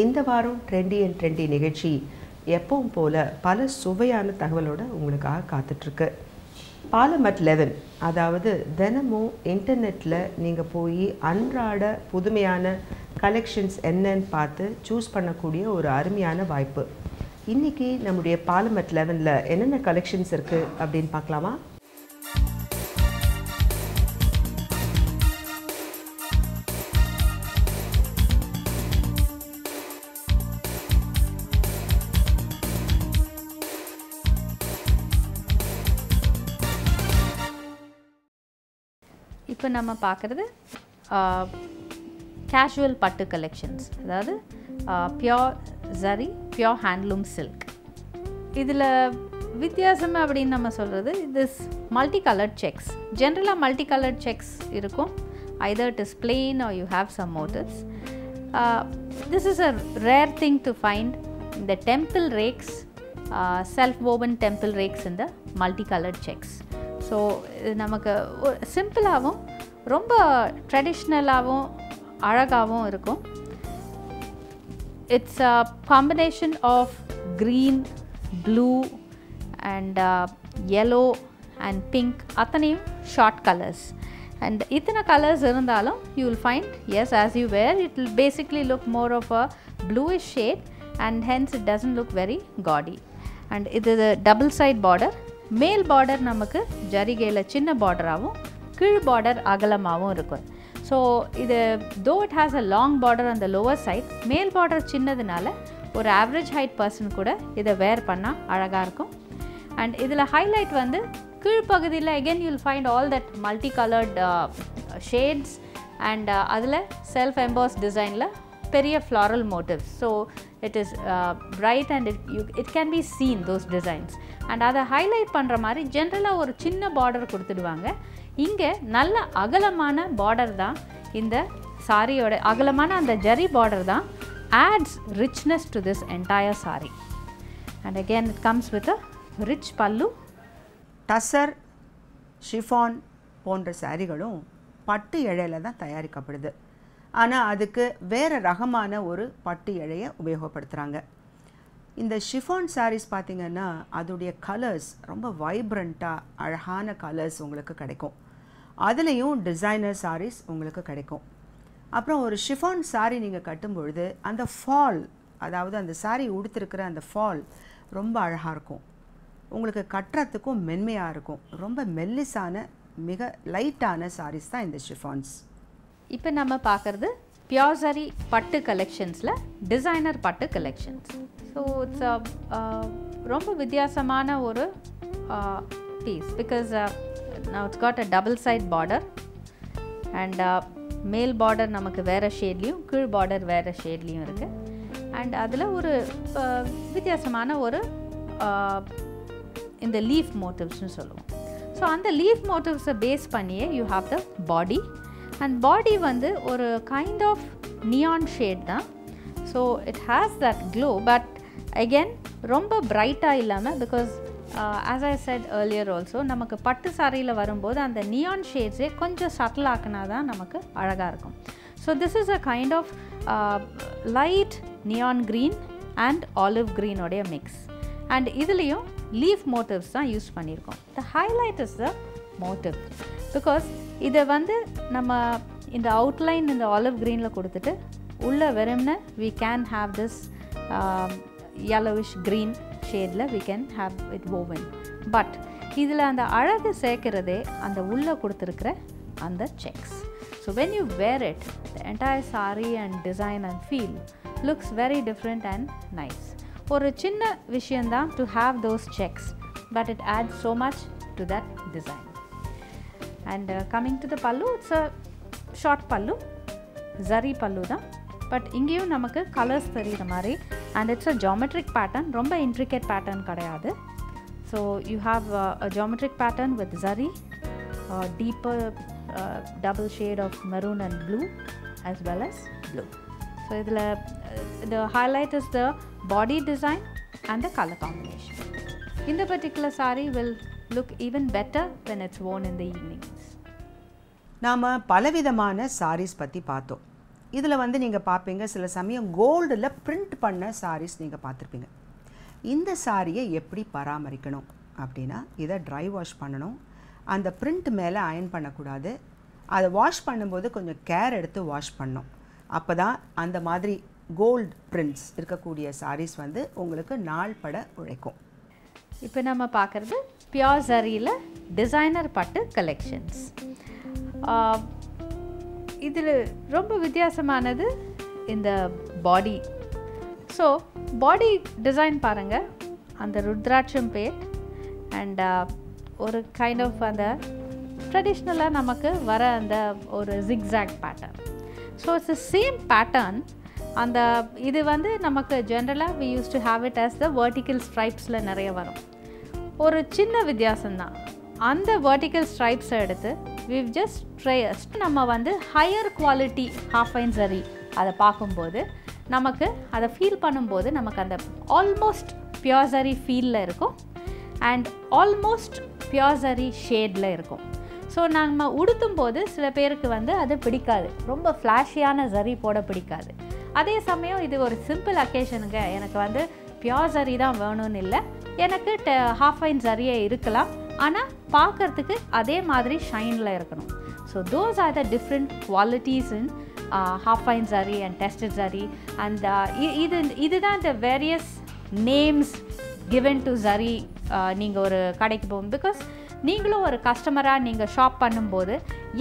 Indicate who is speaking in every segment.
Speaker 1: இந்த வாரம் trendy and trendy நிகழ்ச்சி எப்பவும் போல பல சுவையான தகவலோட உங்களுக்காக காத்துட்ருக்கு. பாலமட் லெவன் அதாவது தினமும் இன்டர்நெட்டில் நீங்கள் போய் அன்றாட புதுமையான கலெக்ஷன்ஸ் என்னன்னு பார்த்து சூஸ் பண்ணக்கூடிய ஒரு அருமையான வாய்ப்பு. இன்றைக்கி நம்முடைய பாலமட் லெவனில் என்னென்ன கலெக்ஷன்ஸ் இருக்குது அப்படின்னு பார்க்கலாமா?
Speaker 2: இப்போ நம்ம பார்க்குறது கேஷுவல் பட்டு கலெக்ஷன்ஸ் அதாவது pure zari pure handloom silk இதில் வித்தியாசம் அப்படின்னு நம்ம சொல்கிறது திஸ் மல்டி கலர்ட் செக்ஸ் ஜென்ரலாக மல்டி கலர்ட் செக்ஸ் இருக்கும். Either it is plain or you have some motifs this is a rare thing to find இந்த temple racks self woven temple racks இந்த multi coloured checks so இது நமக்கு சிம்பிளாகவும் ரொம்ப ட்ரெடிஷ்னலாகவும் அழகாகவும் இருக்கும். It's a combination of green blue and yellow and pink அத்தனையும் ஷார்ட் கலர்ஸ் அண்ட் இத்தனை கலர்ஸ் இருந்தாலும் you will find as as you wear it will basically look more of a bluish shade and hence it doesn't look very gaudy and இது double side border மேல் border நமக்கு ஜரிகையில் சின்ன பார்டராகவும் கீழ் border அகலமாகவும் இருக்கும். So இது though it has a long border அந்த lower side மேல் பார்டர் சின்னதுனால ஒரு ஆவரேஜ் ஹைட் பர்சன் கூட இதை வேர் பண்ணால் அழகாக இருக்கும். அண்ட் இதில் ஹைலைட் வந்து கீழ்ப்பகுதியில் again you'll find all that multi coloured shades and அதில் செல்ஃப் எம்போஸ் டிசைனில் பெரிய floral motifs so it is bright and it you it can be seen those designs and அதை ஹைலைட் பண்ணுற மாதிரி ஜென்ரலாக ஒரு சின்ன பார்டர் கொடுத்துடுவாங்க. இங்கே நல்ல அகலமான பார்டர் தான் இந்த சாரியோட அகலமான அந்த ஜரி பார்டர் தான் adds richness to this entire sari and again it comes with a rich pallu
Speaker 1: tussar chiffon போன்ற சாரிகளும் பட்டு இழையில தான் தயாரிக்கப்படுது. ஆனால் அதுக்கு வேறு ரகமான ஒரு பட்டு இழையை உபயோகப்படுத்துகிறாங்க இந்த ஷிஃபான் சாரீஸ் பார்த்திங்கன்னா அதோடைய கலர்ஸ் ரொம்ப வைப்ரண்ட்டாக அழகான கலர்ஸ் உங்களுக்கு கிடைக்கும். அதுலேயும் டிசைனர் சாரீஸ் உங்களுக்கு கிடைக்கும். அப்புறம் ஒரு ஷிஃபான் சாரீ நீங்கள் கட்டும் பொழுது அந்த ஃபால் அதாவது அந்த சாரீ உடுத்திருக்கிற அந்த ஃபால் ரொம்ப அழகாக இருக்கும். உங்களுக்கு கட்டுறதுக்கும் மென்மையாக இருக்கும். ரொம்ப மெல்லிசான மிக லைட்டான சாரீஸ் தான் இந்த ஷிஃபான்ஸ்
Speaker 2: இப்போ நம்ம பார்க்குறது பியோசரி பட்டு கலெக்ஷன்ஸில் டிசைனர் பட்டு கலெக்ஷன்ஸ் ஸோ இட்ஸ் ரொம்ப வித்தியாசமான ஒரு பீஸ் பிகாஸ் நான் it's got a double side border and மேல் பார்டர் நமக்கு வேறு ஷேட்லேயும் கீழ் பார்டர் வேறு ஷேட்லேயும் இருக்குது அண்ட் அதில் ஒரு வித்தியாசமான ஒரு இந்த லீஃப் மோட்டிவ்ஸ்னு சொல்லுவோம். ஸோ அந்த லீஃப் மோட்டிவ்ஸை பேஸ் பண்ணியே you have the body and body வந்து ஒரு கைண்ட் ஆஃப் நியான் ஷேட் தான். So it has that glow but again ரொம்ப பிரைட்டாக இல்லாமல் because as I said earlier also நமக்கு பட்டு சாரியில் வரும்போது அந்த நியான் ஷேட்ஸே கொஞ்சம் சட்டில் ஆக்கினா தான் நமக்கு அழகாக இருக்கும். So this is a kind of light neon green and olive க்ரீனோடைய mix and இதுலேயும் லீஃப் மோட்டிவ்ஸ் தான் யூஸ் பண்ணியிருக்கோம். The highlight is the motif because இதை வந்து நம்ம இந்த அவுட்லைன் இந்த ஆலிவ் க்ரீனில் கொடுத்துட்டு உள்ளே வெறும்னு we can have this um, yellowish green ஷேடில் we can have it woven but இதில் அந்த அழகு சேர்க்கிறதே அந்த உள்ளே கொடுத்துருக்கிற அந்த checks so when you wear it the entire sari and design and feel looks very different and nice ஒரு சின்ன விஷயந்தான் to have those checks but it add so much to that design and coming to the pallu it's a short பல்லு ஜரி பல்லு தான் but இங்கேயும் நமக்கு colours தெரிகிற மாதிரி and it's a geometric pattern ரொம்ப இன்ட்ரிகேட் பேட்டர்ன் கிடையாது so you have a geometric pattern with zari deeper double shade of maroon and blue as well as blue. So இதில் the highlight is the body design and the color combination. இந்த particular saree will look even better when it's worn in the evenings
Speaker 1: நாம் பலவிதமான சாரீஸ் பற்றி பார்த்தோம். இதில் வந்து நீங்கள் பார்ப்பீங்க சில சமயம் கோல்டில் பிரிண்ட் பண்ண சாரீஸ் நீங்கள் பார்த்துருப்பீங்க. இந்த சாரியை எப்படி பராமரிக்கணும் அப்படின்னா இதை ட்ரை வாஷ் பண்ணணும். அந்த பிரிண்ட் மேலே அயன் பண்ணக்கூடாது. அதை வாஷ் பண்ணும்போது கொஞ்சம் கேர் எடுத்து வாஷ் பண்ணணும். அப்போ தான் அந்த மாதிரி கோல்டு பிரிண்ட்ஸ் இருக்கக்கூடிய சாரீஸ் வந்து உங்களுக்கு நாள் பட உழைக்கும்.
Speaker 2: இப்போ நம்ம பார்க்குறது பியோர் சரியில் டிசைனர் பட்டு கலெக்ஷன்ஸ் இதில் ரொம்ப வித்தியாசமானது இந்த பாடி ஸோ பாடி டிசைன் பாருங்கள் அந்த ருத்ராட்சம் பேட் அண்ட் ஒரு கைண்ட் ஆஃப் அந்த ட்ரெடிஷ்னலாக நமக்கு வர அந்த ஒரு zigzag pattern so it's same pattern அந்த இது வந்து நமக்கு ஜென்ரலாக we use to have it as the vertical ஸ்ட்ரைப்ஸில் நிறைய வரும். ஒரு சின்ன வித்தியாசம்தான். அந்த வெர்டிக்கல் ஸ்ட்ரைப்ஸை எடுத்து விவ் ஜஸ்ட் ட்ரேயஸ்ட் நம்ம வந்து ஹையர் குவாலிட்டி ஹாஃப் அண்ட் சரி அதை பார்க்கும்போது நமக்கு அதை ஃபீல் பண்ணும்போது நமக்கு அந்த ஆல்மோஸ்ட் பியோசரி ஃபீலில் இருக்கும். அண்ட் ஆல்மோஸ்ட் பியோசரி ஷேடில் இருக்கும். ஸோ நம்ம உடுத்தும் போது சில பேருக்கு வந்து அது பிடிக்காது. ரொம்ப ஃப்ளாஷியான ஜரி போட பிடிக்காது. அதே சமயம் இது ஒரு சிம்பிள் அக்கேஷனுங்க எனக்கு வந்து பியோர் ஜரி தான் வேணும்னு இல்லை. எனக்கு ட ஹாஃப் ஐன் சரியே இருக்கலாம். ஆனால் பார்க்கறதுக்கு அதே மாதிரி ஷைனில் இருக்கணும். So those are the different qualities in half ஐன் சரி அண்ட் டெஸ்டட் சரி அண்ட் இது இதுதான் இந்த வேரியஸ் நேம்ஸ் கிவன் டு சரி நீங்கள் ஒரு கடைக்கு போகும். பிகாஸ் நீங்களும் ஒரு கஸ்டமராக நீங்கள் ஷாப் பண்ணும்போது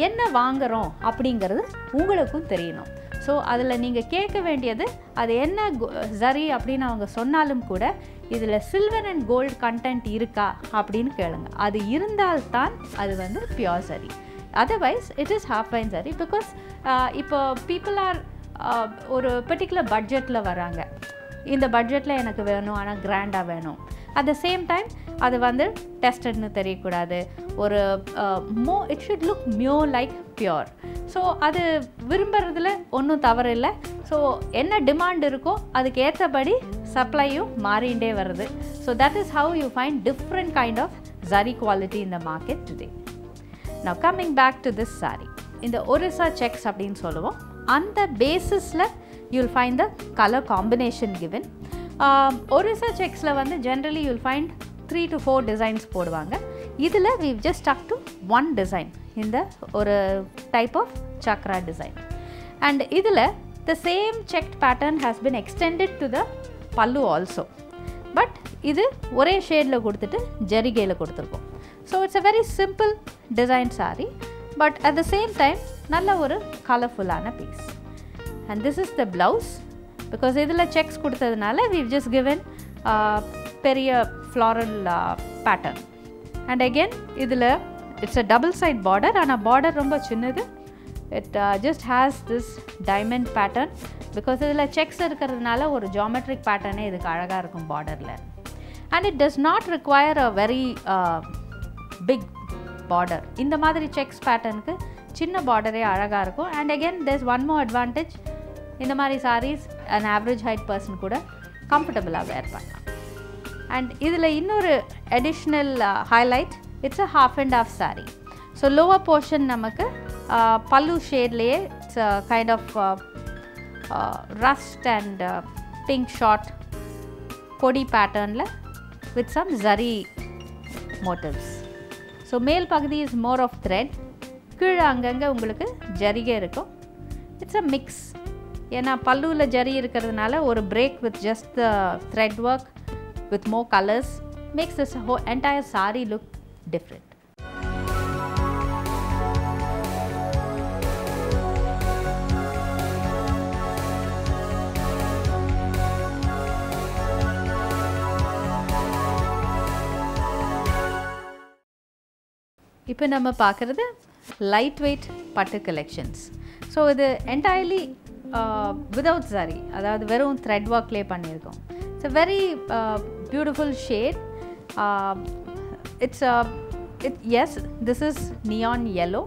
Speaker 2: என்ன வாங்குகிறோம் அப்படிங்கிறது உங்களுக்கும் தெரியணும். ஸோ அதில் நீங்கள் கேட்க வேண்டியது அது என்ன சரி அப்படின்னு அவங்க சொன்னாலும் கூட இதில் சில்வர் அண்ட் கோல்டு கண்டென்ட் இருக்கா அப்படின்னு கேளுங்க. அது இருந்தால்தான் அது வந்து pure zari. Otherwise it is half fine zari. Because இப்போ பீப்புள் ஆர் ஒரு பர்டிகுலர் பட்ஜெட்டில் வராங்க. இந்த பட்ஜெட்டில் எனக்கு வேணும் ஆனால் கிராண்டாக வேணும். அட் த சேம் டைம் அது வந்து டெஸ்டட்னு தெரியக்கூடாது. ஒரு மோ it should look more like pure so அது விரும்புறதுல ஒன்றும் தவறு இல்லை ஸோ என்ன டிமாண்ட் இருக்கோ அதுக்கு ஏற்றபடி சப்ளையும் மாறிண்டே வருது. So that is how you find different kind of zari quality இந்த market today now coming back to this sari இந்த ஒரிசா செக்ஸ் அப்படின்னு சொல்லுவோம். அந்த பேசிஸில் you'll find the colour combination given Orissa செக்ஸில் வந்து generally you'll find three to four designs போடுவாங்க. இதில் we just took to one design இந்த ஒரு type of chakra design and இதில் the same checked pattern has been extended to the pallu also but இது ஒரே ஷேடில் கொடுத்துட்டு ஜரிகையில் கொடுத்துருக்கோம். So it's a very simple design saree but at the same time நல்ல ஒரு கலர்ஃபுல்லான piece and this is the blouse because இதில் செக்ஸ் கொடுத்ததுனால வி ஜஸ்ட் கிவன் பெரிய ஃப்ளாரல் பேட்டர்ன் அண்ட் அகெயின் இதில் it's a double side border ஆனால் border ரொம்ப சின்னது. It just has this diamond pattern because இதில் செக்ஸ் இருக்கிறதுனால ஒரு ஜாமெட்ரிக் பேட்டர்னே இதுக்கு அழகாக இருக்கும் பார்டரில் and it does not require a very big border இந்த மாதிரி செக்ஸ் பேட்டர்னுக்கு சின்ன பார்டரே அழகாக இருக்கும். And again there's one more advantage இந்த மாதிரி sarees and average height person கூட கம்ஃபர்டபுளாக வேர் பண்ணலாம். அண்ட் இதில் இன்னொரு additional highlight it's a half and half saree so lower portion நமக்கு pallu ஷேட்லேயே it's kind of rust and pink short கொடி பேட்டர்னில் with some zari motifs so மேல் பகுதி இஸ் மோர் ஆஃப் த்ரெட் கீழே அங்கங்கே உங்களுக்கு ஜரிகை இருக்கும். இட்ஸ் அ மிக்ஸ் ஏன்னா பல்லுவில் ஜரி இருக்கிறதுனால ஒரு break with just the thread work with more colours makes this whole entire sari look different இப்போ நம்ம பார்க்குறது லைட் வெயிட் பட்டு கலெக்ஷன்ஸ் ஸோ இது என்டையர்லி விதவுட் சாரி அதாவது வெறும் த்ரெட் ஒர்க்லேயே பண்ணியிருக்கோம். It's a very beautiful shade it's it is this is neon yellow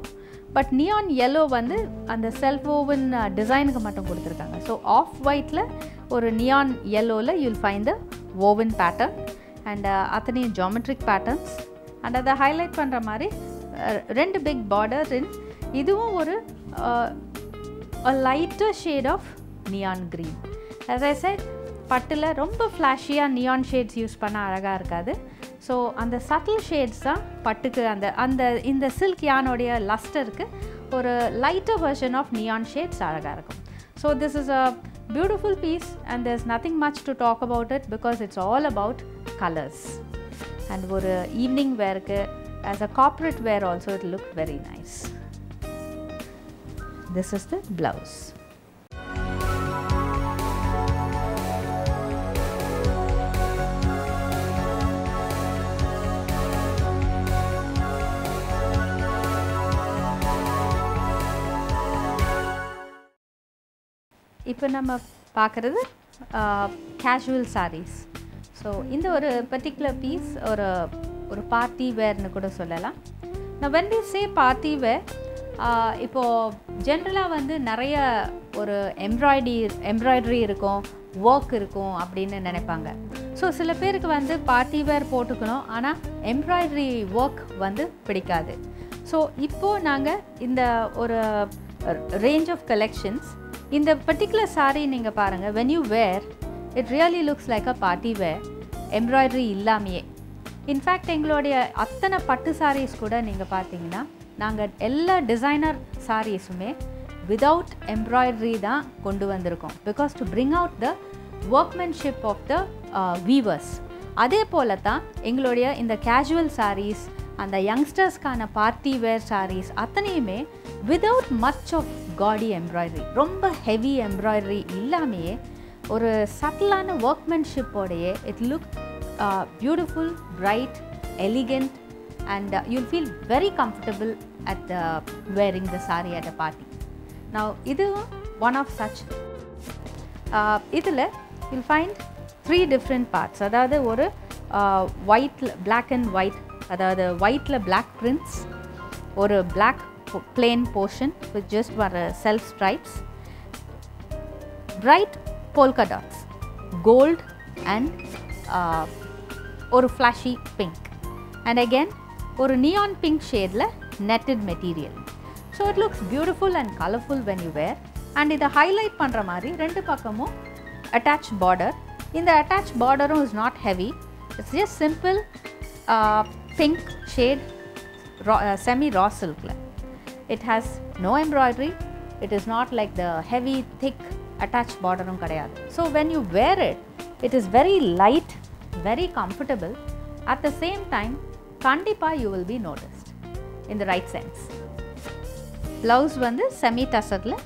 Speaker 2: but neon yellow வந்து அந்த செல்ஃப் ஓவன் டிசைனுக்கு மட்டும் கொடுத்துருக்காங்க. ஸோ ஆஃப் ஒயிட்டில் ஒரு neon எல்லோவில் you'll find the woven pattern and அத்தனையும் ஜாமெட்ரிக் பேட்டர்ன்ஸ் அண்ட் அதை ஹைலைட் பண்ணுற மாதிரி ரெண்டு பிக் பார்டர் இன் இதுவும் ஒரு lighter shade of neon green as I said பட்டில் ரொம்ப ஃப்ளாஷியாக நியான் ஷேட்ஸ் யூஸ் பண்ண அழகாக இருக்காது. ஸோ அந்த சட்டில் ஷேட்ஸ் தான் பட்டுக்கு அந்த அந்த இந்த சில்க் யானோடைய லஸ்டருக்கு ஒரு lighter version of neon shades அழகாக இருக்கும். So this is a beautiful piece and there's nothing much to talk about it because it's all about colours and ஒரு ஈவினிங் வேருக்கு as a corporate wear also it look very nice this is the blouse இப்போ நம்ம பார்க்குறது casual sarees so இந்த ஒரு particular piece ஒரு ஒரு party வேர்னு கூட சொல்லலாம். நான் when we say party wear இப்போது ஜென்ரலாக வந்து நிறைய ஒரு எம்ப்ராய்டி எம்ப்ராய்டரி இருக்கும் ஒர்க் இருக்கும் அப்படின்னு நினைப்பாங்க. ஸோ சில பேருக்கு வந்து பார்ட்டி வேர் போட்டுக்கணும் ஆனால் எம்ப்ராய்டரி ஒர்க் வந்து பிடிக்காது. ஸோ இப்போது நாங்கள் இந்த ஒரு ரேஞ்ச் ஆஃப் கலெக்ஷன்ஸ் இந்த பர்டிகுலர் சாரி நீங்கள் பாருங்கள் when you wear it really looks like a party wear embroidery இல்லாமையே. இன்ஃபேக்ட் எங்களுடைய அத்தனை பட்டு சாரீஸ் கூட நீங்கள் பார்த்தீங்கன்னா நாங்கள் எல்லா டிசைனர் சாரீஸுமே விதவுட் எம்ப்ராய்டரி தான் கொண்டு வந்திருக்கோம். Because to bring out the workmanship of the weavers அதே போல தான் எங்களுடைய இந்த கேஷுவல் சாரீஸ் அந்த யங்ஸ்டர்ஸ்க்கான பார்ட்டி வேர் சாரீஸ் அத்தனையுமே without much of gaudy embroidery ரொம்ப ஹெவி எம்ப்ராய்டரி இல்லாமையே ஒரு சட்டிலான ஒர்க்மென்ஷிப்போடையே it look beautiful bright elegant and you'll feel very comfortable at the wearing the sari at a party நான் இதுவும் ஒன் ஆஃப் சச் இதில் will find three different parts அதாவது ஒரு ஒயிட்டில் பிளாக் அண்ட் ஒயிட் அதாவது ஒயிட்டில் பிளாக் பிரிண்ட்ஸ் ஒரு black plain portion with just வர self stripes bright polka dots gold and uh, ஒரு ஃப்ளாஷி பிங்க் அண்ட் அகேன் ஒரு நியான் பிங்க் ஷேடில் netted material so it looks beautiful and colourful when you wear and இதை highlight பண்ணுற மாதிரி ரெண்டு பக்கமும் attach border இந்த அட்டாச் பார்டரும் is not heavy it's just simple pink shade semi raw சில்கில் it has no embroidery it is not like the heavy thick attach பார்டரும் கிடையாது. So when you wear it it is very light very comfortable at the same time கண்டிப்பாக you will be noticed in the right sense blouse வந்து semi டசரில்